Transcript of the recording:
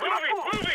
Move it! Move it!